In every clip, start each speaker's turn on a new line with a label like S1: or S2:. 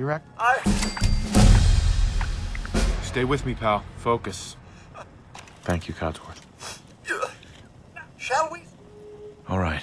S1: You're act.
S2: I...
S1: Stay with me, pal. Focus. Thank you, Codsworth.
S2: Shall we?
S1: All right.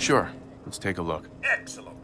S1: Sure. Let's take a look.
S2: Excellent.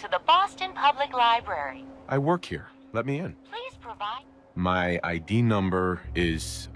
S3: To the Boston Public Library.
S1: I work here. Let me in.
S3: Please provide.
S1: My ID number is.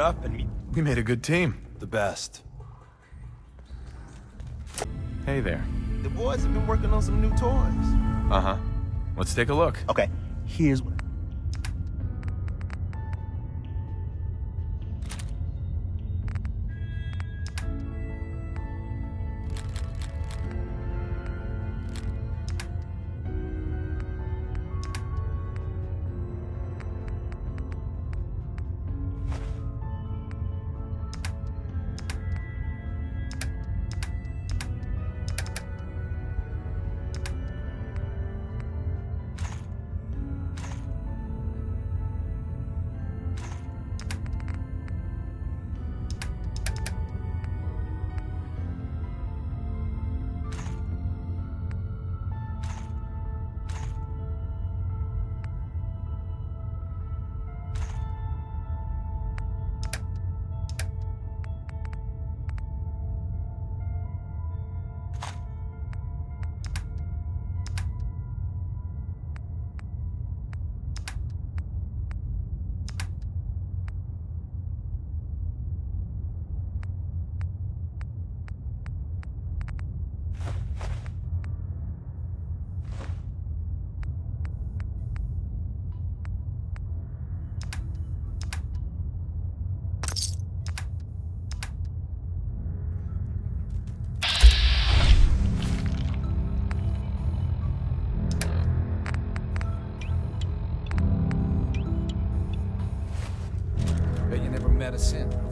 S4: Up and meet
S1: We made a good team.
S4: the best.
S1: Hey there.
S4: The boys have been working on some new toys.
S1: Uh huh. Let's take a look.
S4: Okay, here's what.
S5: medicine.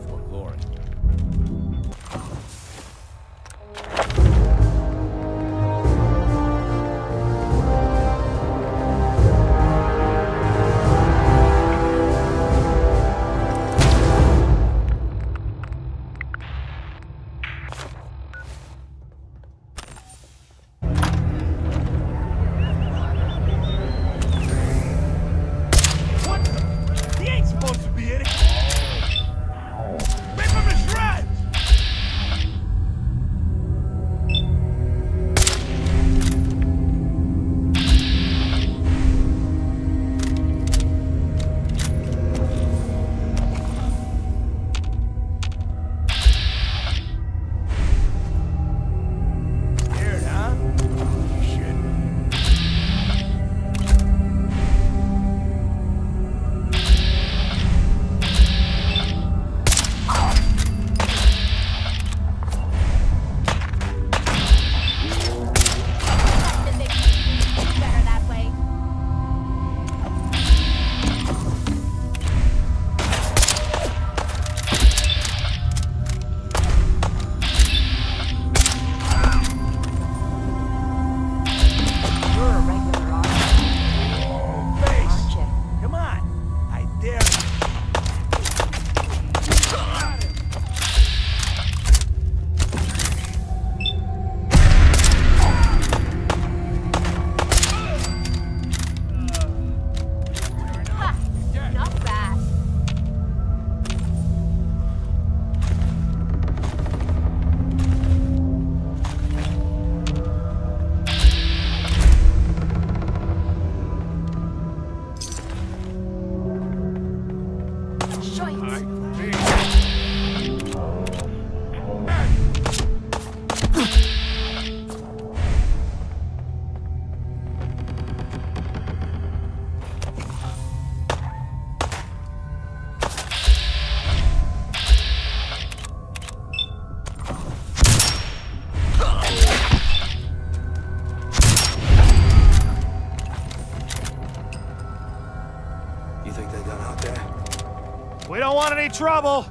S5: You
S4: think they done out there?
S6: We don't want any trouble!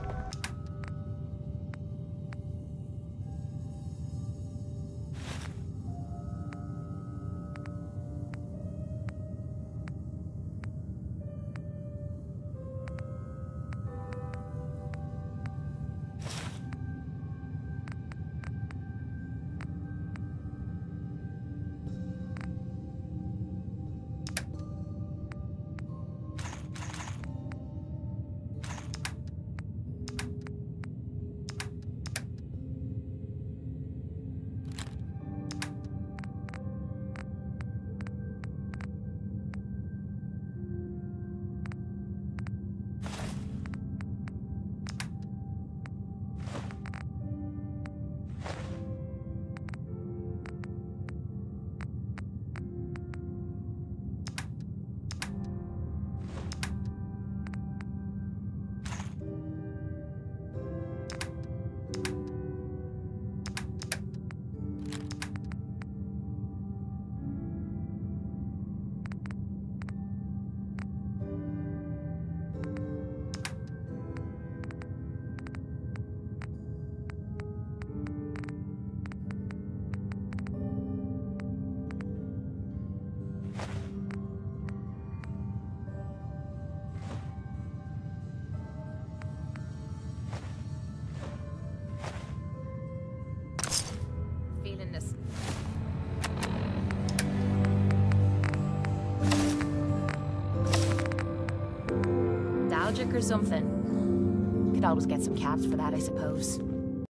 S5: Or something? Could always get some caps for that, I suppose.